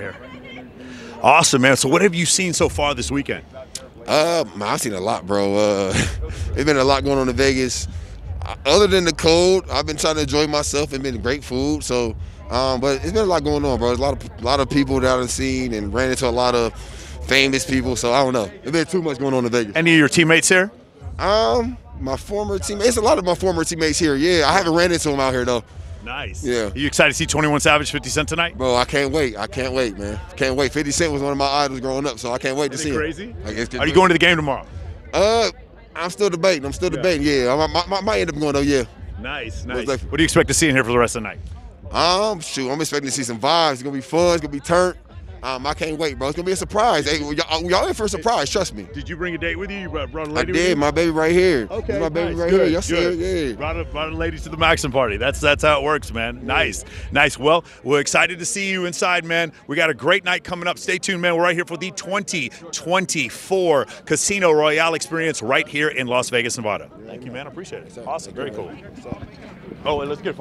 right here. Awesome, man. So, what have you seen so far this weekend? Uh, I've seen a lot, bro. Uh, it's been a lot going on in Vegas. Uh, Other than the cold, I've been trying to enjoy myself and been great food. So, um, but it's been a lot going on, bro. There's a lot of a lot of people that I've seen and ran into a lot of famous people. So I don't know. There's been too much going on in Vegas. Any of your teammates here? Um, my former teammates. It's a lot of my former teammates here. Yeah, I haven't ran into them out here though. Nice. Yeah. Are you excited to see 21 Savage, 50 Cent tonight? Bro, I can't wait. I can't wait, man. Can't wait. 50 Cent was one of my idols growing up, so I can't wait to Isn't see it him. crazy? Are you going to the game tomorrow? Uh, I'm still debating. I'm still debating. Yeah, I might, might, might end up going though. Yeah. Nice, nice. What do you expect to see in here for the rest of the night? Um, shoot, I'm expecting to see some vibes. It's gonna be fun. It's gonna be turned. Um, I can't wait, bro. It's gonna be a surprise. Hey, y'all, y'all in for a surprise. Trust me. Did you bring a date with you? You brought a I lady with you? did. My baby right here. Okay, This my baby nice, right good, here. Yes, sir. good. Yeah. Brought a, brought a lady to the Maxim party. That's that's how it works, man. Nice, nice. Well, we're excited to see you inside, man. We got a great night coming up. Stay tuned, man. We're right here for the 2024 Casino Royale experience right here in Las Vegas, Nevada. Thank you, man. I appreciate it. Awesome. Very cool. Oh, and let's get.